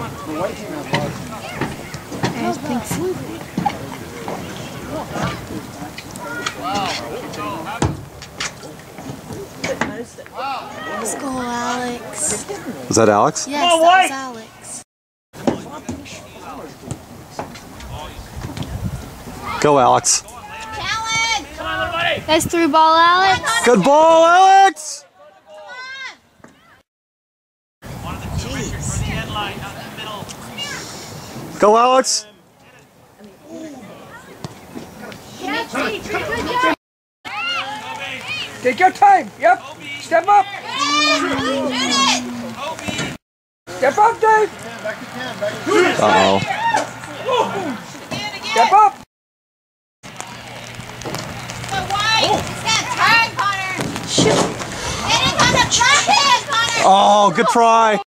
I think so. Let's go, Alex. Is that Alex? Yes, that was Alex. Go, Alex. Nice through ball, Alex. Good ball, Alex! Go, Alex! Take your time. Yep. Step up. Step up, Dave. Uh-oh. Step up. Oh, good try.